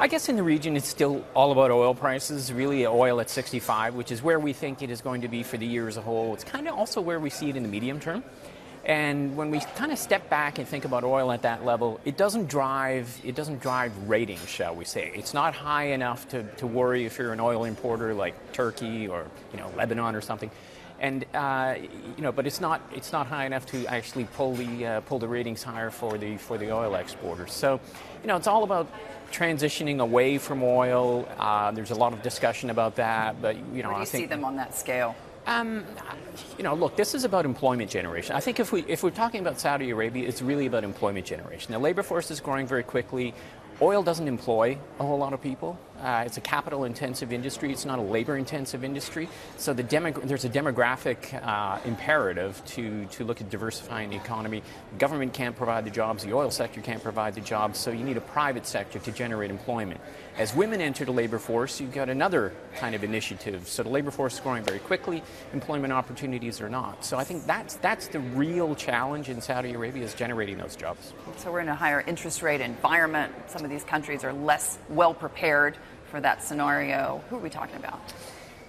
I guess in the region it's still all about oil prices, really oil at 65, which is where we think it is going to be for the year as a whole. It's kind of also where we see it in the medium term. And when we kind of step back and think about oil at that level, it doesn't drive it doesn't drive ratings, shall we say. It's not high enough to, to worry if you're an oil importer like Turkey or you know Lebanon or something. And uh, you know, but it's not it's not high enough to actually pull the uh, pull the ratings higher for the for the oil exporters. So, you know, it's all about transitioning away from oil. Uh, there's a lot of discussion about that, but you know, Where do you I think see them on that scale? um, you know, look, this is about employment generation. I think if we if we're talking about Saudi Arabia, it's really about employment generation. The labor force is growing very quickly. Oil doesn't employ a whole lot of people. Uh, it's a capital-intensive industry. It's not a labor-intensive industry. So the there's a demographic uh, imperative to to look at diversifying the economy. The government can't provide the jobs. The oil sector can't provide the jobs. So you need a private sector to generate employment. As women enter the labor force, you've got another kind of initiative. So the labor force is growing very quickly. Employment opportunities are not. So I think that's that's the real challenge in Saudi Arabia is generating those jobs. So we're in a higher interest rate environment. Some of these countries are less well prepared for that scenario. Who are we talking about?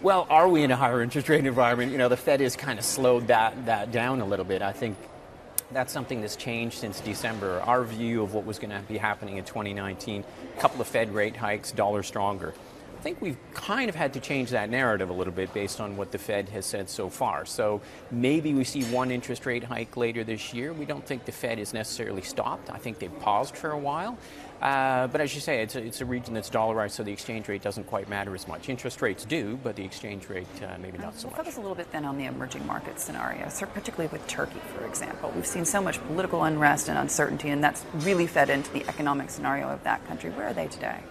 Well, are we in a higher interest rate environment? You know, the Fed has kind of slowed that, that down a little bit. I think that's something that's changed since December. Our view of what was going to be happening in 2019, a couple of Fed rate hikes, dollar stronger. I think we've kind of had to change that narrative a little bit based on what the Fed has said so far. So maybe we see one interest rate hike later this year. We don't think the Fed is necessarily stopped. I think they've paused for a while. Uh, but as you say, it's a, it's a region that's dollarized, so the exchange rate doesn't quite matter as much. Interest rates do, but the exchange rate uh, maybe not so much. focus a little bit then on the emerging market scenario, particularly with Turkey, for example. We've seen so much political unrest and uncertainty, and that's really fed into the economic scenario of that country. Where are they today?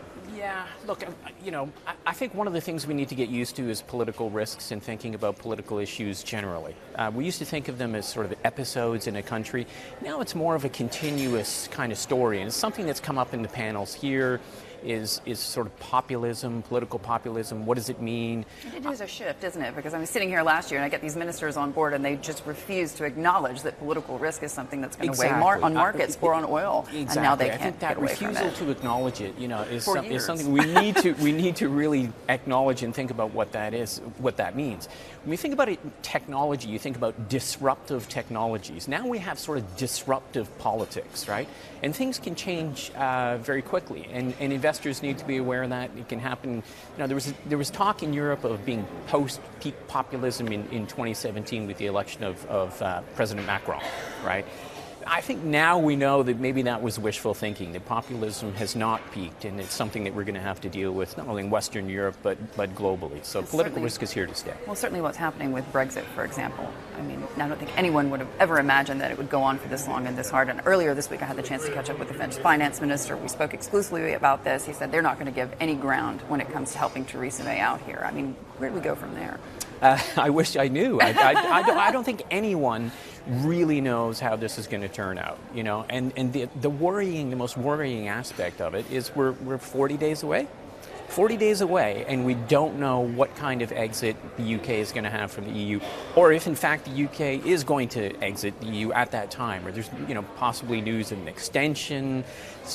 Yeah, look, uh, you know, I, I think one of the things we need to get used to is political risks and thinking about political issues generally. Uh, we used to think of them as sort of episodes in a country. Now it's more of a continuous kind of story, and it's something that's come up in the panels here. Is, is sort of populism, political populism. What does it mean? It is a shift, isn't it? Because I was sitting here last year and I get these ministers on board and they just refuse to acknowledge that political risk is something that's going to weigh mar- on markets or on oil. Exactly. And now they I can't think that get away from refusal it. to acknowledge it, you know, is, some, is something we need to we need to really acknowledge and think about what that is, what that means. When you think about it, technology, you think about disruptive technologies. Now we have sort of disruptive politics, right? And things can change uh, very quickly, and, and investors need to be aware of that. It can happen. You know, there was there was talk in Europe of being post-peak populism in, in 2017 with the election of, of uh, President Macron, right? I think now we know that maybe that was wishful thinking, that populism has not peaked, and it's something that we're going to have to deal with not only in Western Europe but, but globally. So Yes, political risk is here to stay. Well, certainly what's happening with Brexit, for example. I mean, I don't think anyone would have ever imagined that it would go on for this long and this hard. And earlier this week, I had the chance to catch up with the French finance minister. We spoke exclusively about this. He said they're not going to give any ground when it comes to helping Theresa May out here. I mean, where do we go from there? Uh, I wish I knew. I, I, I, don't, I don't think anyone really knows how this is going to turn out, you know. And, and the, the worrying, the most worrying aspect of it is we're, we're 40 days away. 40 days away, and we don't know what kind of exit the UK is going to have from the EU, or if in fact the UK is going to exit the EU at that time, or there's you know possibly news of an extension,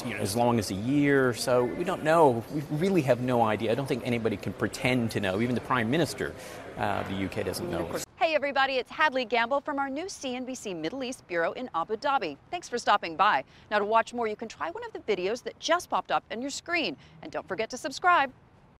you know, as long as a year. So we don't know. We really have no idea. I don't think anybody can pretend to know. Even the Prime Minister, uh, the UK doesn't know. Everybody, it's Hadley Gamble from our new CNBC Middle East Bureau in Abu Dhabi. Thanks for stopping by. Now to watch more, you can try one of the videos that just popped up on your screen. And don't forget to subscribe.